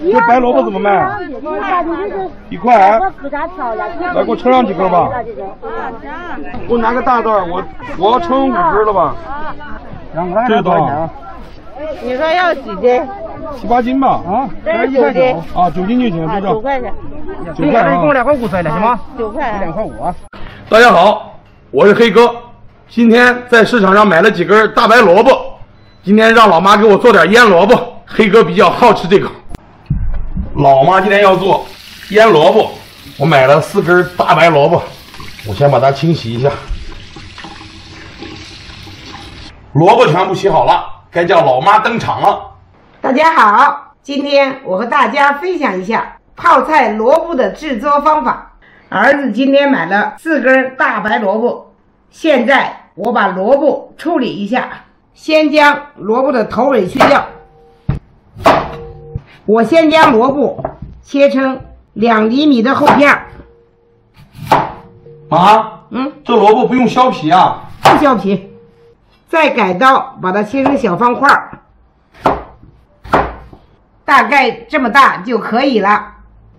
这白萝卜怎么卖？一块。来，给我称上几根吧。给我拿个大袋，我我要称五根了吧？这个多少钱？你说要几斤？七八斤吧。啊，一块九。啊，九斤就行，就这。九块钱。九块，给我两块五算了，行吗？九块。两块五。大家好，我是黑哥。今天在市场上买了几根大白萝卜，今天让老妈给我做点腌萝卜。黑哥比较好吃这个。老妈今天要做腌萝卜，我买了四根大白萝卜，我先把它清洗一下。萝卜全部洗好了，该叫老妈登场了。大家好，今天我和大家分享一下泡菜萝卜的制作方法。儿子今天买了四根大白萝卜，现在我把萝卜处理一下，先将萝卜的头尾去掉。我先将萝卜切成两厘米的厚片儿。妈，嗯，这萝卜不用削皮啊？不削皮，再改刀把它切成小方块儿，大概这么大就可以了。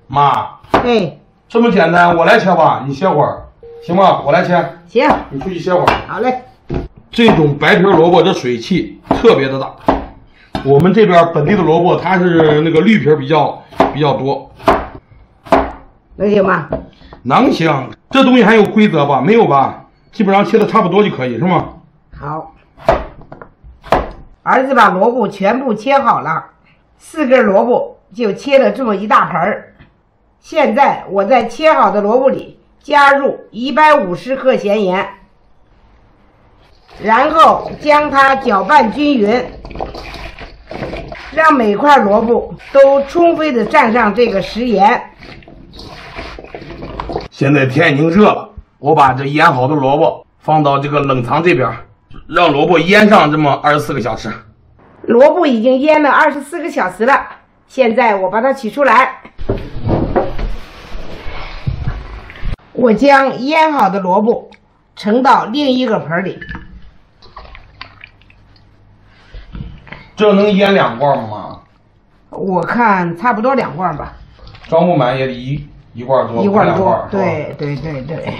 妈，对，这么简单，我来切吧，你歇会儿，行吗？我来切。行，你出去歇会儿。好嘞。这种白皮萝卜这水汽特别的大。我们这边本地的萝卜，它是那个绿皮比较比较多，能行吗？能行，这东西还有规则吧？没有吧？基本上切的差不多就可以，是吗？好，儿子把萝卜全部切好了，四根萝卜就切了这么一大盆儿。现在我在切好的萝卜里加入一百五十克咸盐，然后将它搅拌均匀。让每块萝卜都充分的蘸上这个食盐。现在天已经热了，我把这腌好的萝卜放到这个冷藏这边，让萝卜腌上这么二十四个小时。萝卜已经腌了二十四个小时了，现在我把它取出来。我将腌好的萝卜盛到另一个盆里。这能腌两罐吗？我看差不多两罐吧。装不满也得一一罐多，一罐多。对对对对。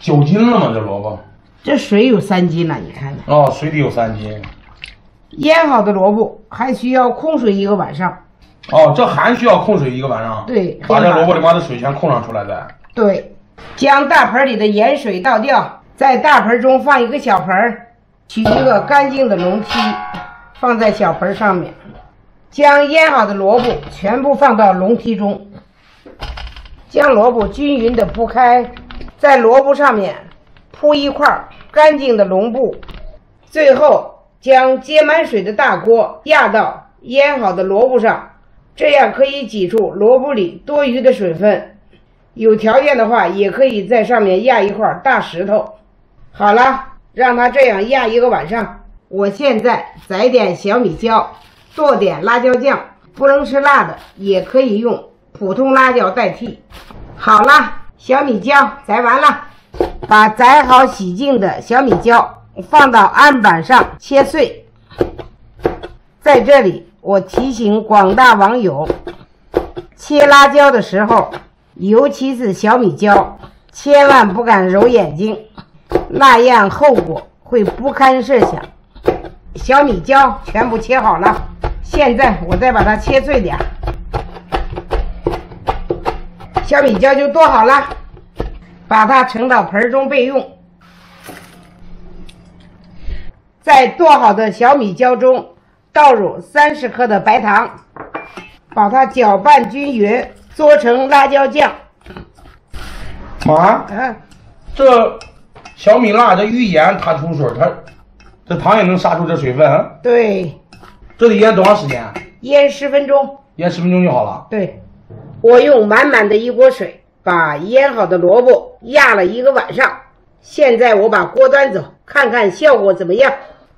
九斤了吗？这萝卜？这水有三斤了，你看。哦，水里有三斤。腌好的萝卜还需要控水一个晚上。哦，这还需要控水一个晚上。对。把这萝卜里面的水全控上出来再。对，将大盆里的盐水倒掉，在大盆中放一个小盆，取一个干净的笼屉。放在小盆上面，将腌好的萝卜全部放到笼屉中，将萝卜均匀的铺开，在萝卜上面铺一块干净的笼布，最后将接满水的大锅压到腌好的萝卜上，这样可以挤出萝卜里多余的水分。有条件的话，也可以在上面压一块大石头。好了，让它这样压一个晚上。我现在宰点小米椒，做点辣椒酱。不能吃辣的，也可以用普通辣椒代替。好了，小米椒宰完了，把宰好洗净的小米椒放到案板上切碎。在这里，我提醒广大网友，切辣椒的时候，尤其是小米椒，千万不敢揉眼睛，那样后果会不堪设想。小米椒全部切好了，现在我再把它切碎点，小米椒就剁好了，把它盛到盆中备用。在剁好的小米椒中倒入三十克的白糖，把它搅拌均匀，做成辣椒酱。妈，嗯，这小米辣这遇盐它出水，它。这糖也能杀出这水分？对，这得腌多长时间？腌十分钟。腌十分钟就好了。对，我用满满的一锅水把腌好的萝卜压了一个晚上。现在我把锅端走，看看效果怎么样。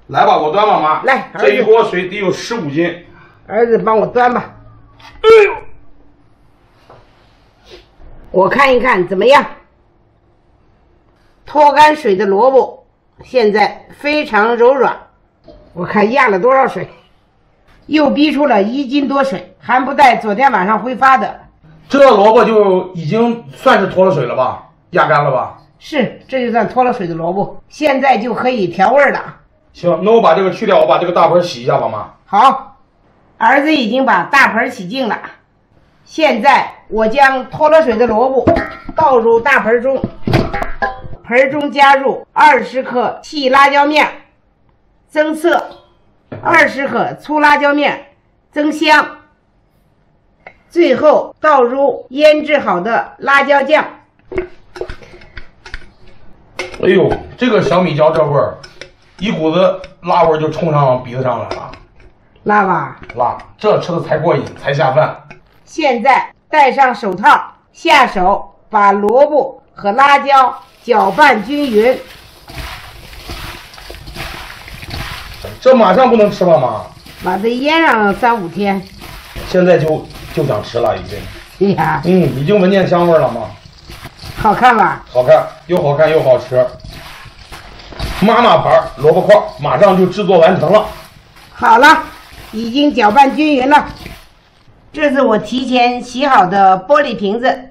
来吧，我端吧，妈。来，这一锅水得有十五斤。儿子，帮我端吧。哎呦，我看一看怎么样？脱干水的萝卜。现在非常柔软，我看压了多少水，又逼出了一斤多水，还不带昨天晚上挥发的。这萝卜就已经算是脱了水了吧？压干了吧？是，这就算脱了水的萝卜，现在就可以调味儿了。行，那我把这个去掉，我把这个大盆洗一下吧，妈。好，儿子已经把大盆洗净了。现在我将脱了水的萝卜倒入大盆中，盆中加入二十克细辣椒面，增色；二十克粗辣椒面，增香。最后倒入腌制好的辣椒酱。哎呦，这个小米椒这味儿，一股子辣味儿就冲上鼻子上来了，辣吧？辣，这吃的才过瘾，才下饭。现在戴上手套，下手把萝卜和辣椒搅拌均匀。这马上不能吃了吗？把它腌上三五天。现在就就想吃了，已经。哎呀，嗯，已经闻见香味了吗？好看吧？好看，又好看又好吃。妈妈牌萝卜块马上就制作完成了。好了，已经搅拌均匀了。这是我提前洗好的玻璃瓶子，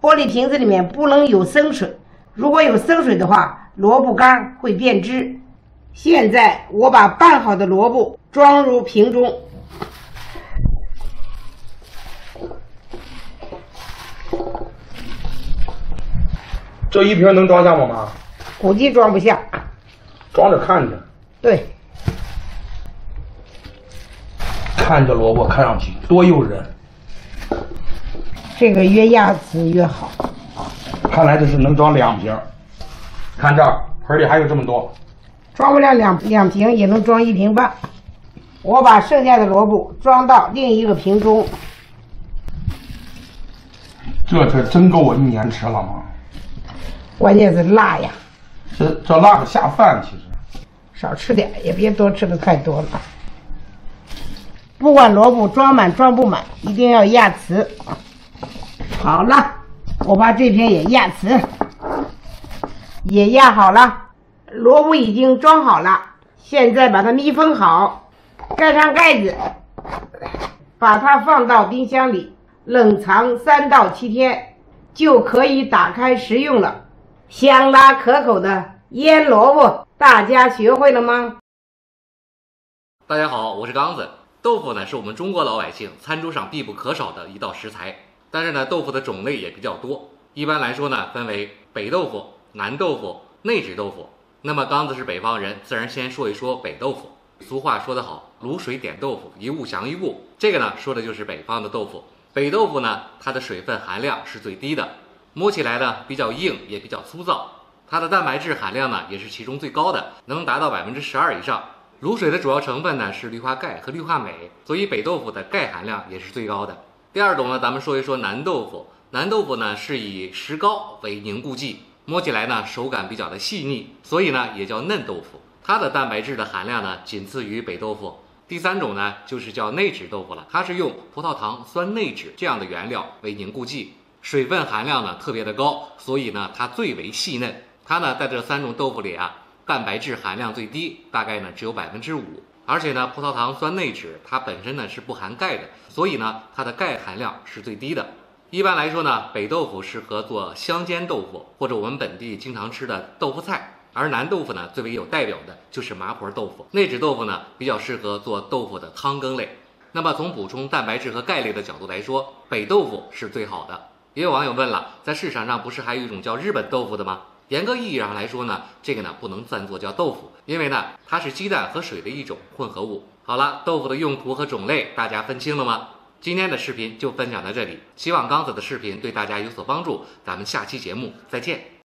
玻璃瓶子里面不能有生水，如果有生水的话，萝卜干会变质。现在我把拌好的萝卜装入瓶中。这一瓶能装下吗，妈？估计装不下。装着看着。对。看着萝卜，看上去多诱人。这个越压瓷越好。看来这是能装两瓶。看这儿，盆里还有这么多。装不了两两瓶，也能装一瓶半。我把剩下的萝卜装到另一个瓶中。这可真够我一年吃了吗？关键是辣呀，这这辣的下饭，其实少吃点，也别多吃的太多了。不管萝卜装满装不满，一定要压瓷。好了，我把这瓶也压瓷，也压好了。萝卜已经装好了，现在把它密封好，盖上盖子，把它放到冰箱里冷藏三到七天，就可以打开食用了。香辣可口的腌萝卜，大家学会了吗？大家好，我是刚子。豆腐呢，是我们中国老百姓餐桌上必不可少的一道食材。但是呢，豆腐的种类也比较多。一般来说呢，分为北豆腐、南豆腐、内酯豆腐。那么刚子是北方人，自然先说一说北豆腐。俗话说得好，卤水点豆腐，一物降一物。这个呢，说的就是北方的豆腐。北豆腐呢，它的水分含量是最低的。摸起来呢比较硬，也比较粗糙。它的蛋白质含量呢也是其中最高的，能达到百分之十二以上。卤水的主要成分呢是氯化钙和氯化镁，所以北豆腐的钙含量也是最高的。第二种呢，咱们说一说南豆腐。南豆腐呢是以石膏为凝固剂，摸起来呢手感比较的细腻，所以呢也叫嫩豆腐。它的蛋白质的含量呢仅次于北豆腐。第三种呢就是叫内酯豆腐了，它是用葡萄糖酸内酯这样的原料为凝固剂。水分含量呢特别的高，所以呢它最为细嫩。它呢在这三种豆腐里啊，蛋白质含量最低，大概呢只有百分之五。而且呢葡萄糖酸内酯它本身呢是不含钙的，所以呢它的钙含量是最低的。一般来说呢，北豆腐适合做香煎豆腐或者我们本地经常吃的豆腐菜，而南豆腐呢最为有代表的就是麻婆豆腐。内酯豆腐呢比较适合做豆腐的汤羹类。那么从补充蛋白质和钙类的角度来说，北豆腐是最好的。也有网友问了，在市场上不是还有一种叫日本豆腐的吗？严格意义上来说呢，这个呢不能暂作叫豆腐，因为呢它是鸡蛋和水的一种混合物。好了，豆腐的用途和种类大家分清了吗？今天的视频就分享到这里，希望刚子的视频对大家有所帮助。咱们下期节目再见。